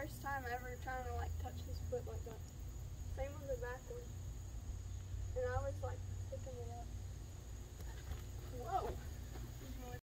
first time ever trying to like touch his foot like that. Same with the back one. And I was like